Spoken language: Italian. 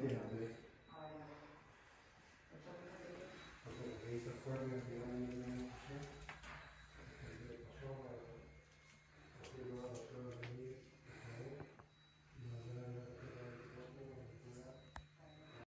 Grazie.